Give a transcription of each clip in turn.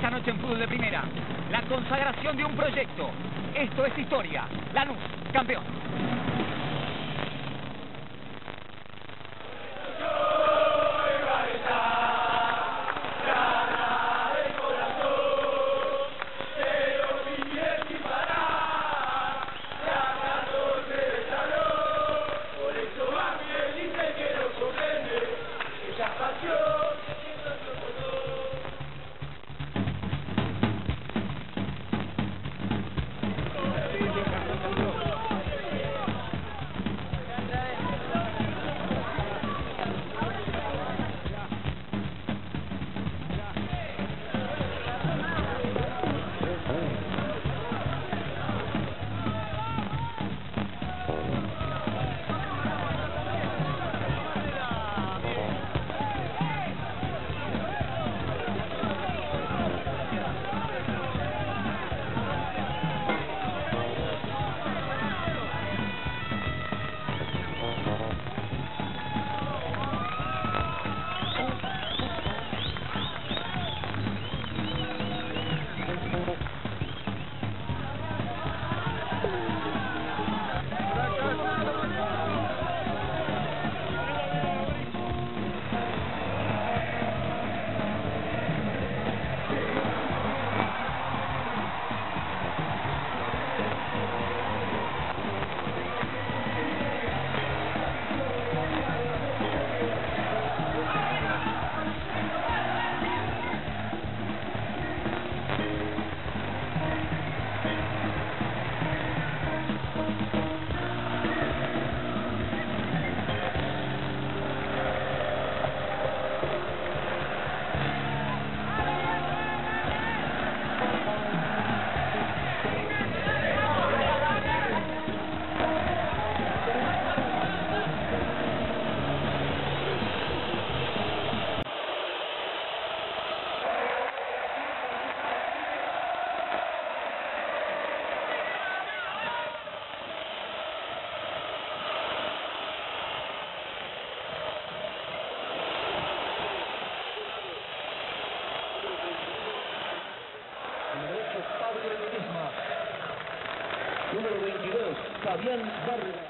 Esta noche en Fútbol de Primera, la consagración de un proyecto. Esto es historia. Lanús, campeón. Número 22, Fabián Vargas.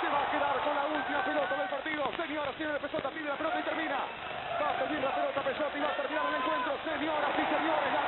Se va a quedar con la última pelota del partido. Señoras, la pelota, pide la pelota y termina. Va a pedir la pelota Pesotti y va a terminar el encuentro. Señoras y señores,